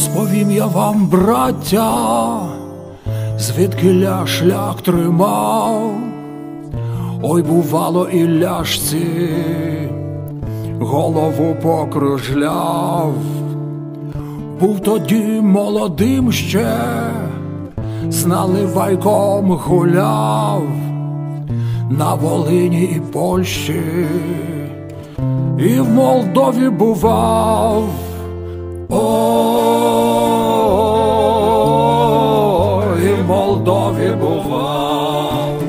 Розповім я вам, браття, звідки ля шлях тримав, ой, бувало, і ляшці голову покружляв, був тоді молодим ще, з наливайком гуляв. На Волині і Польщі, і в Молдові бував. Молдові бував.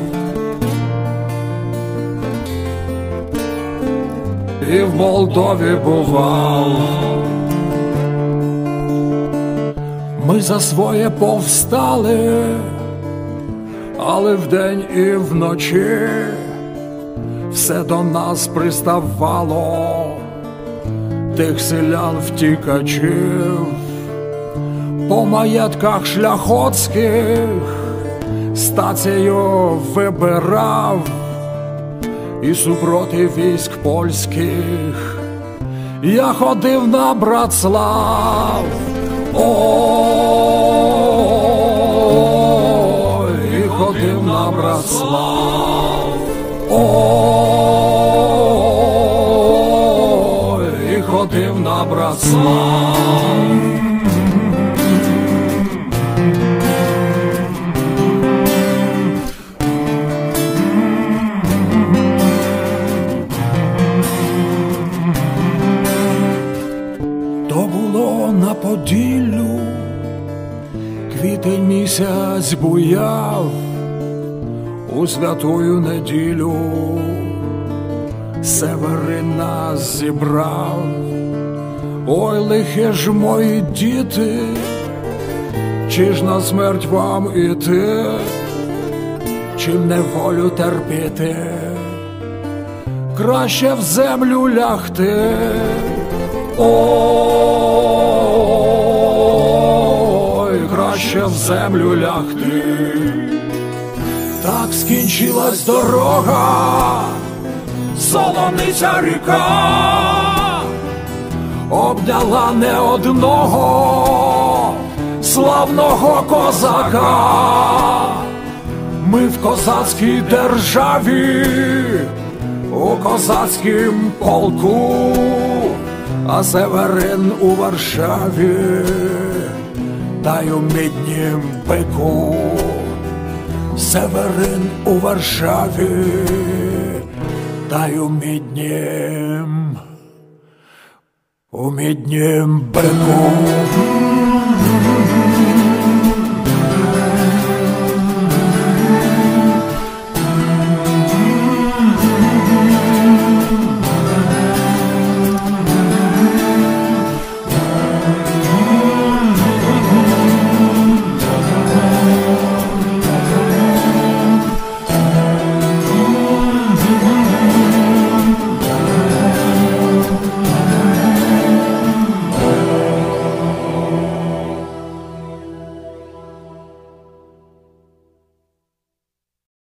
І в Молдові бував. Ми за своє повстали, але вдень і вночі все до нас приставало тих селян втікачів, по маєтках шляхоцьких стацію вибирав і супроти військ польських я ходив на братслав. Ой, і ходив на братслав. Ой, і ходив на братслав. Квітень місяць буяв у святую неділю, Северин нас зібрав, ой, лихе ж мої діти, чи ж на смерть вам іти, чи неволю терпіти, краще в землю лягти. Ой, краще в землю лягти. Так скінчилась дорога, солониця ріка, обняла не одного славного козака. Ми в козацькій державі, у козацькім полку, а Северин у Варшаві, та й у міднім бику. Северин у Варшаві, та й у міднім, у міднім бику.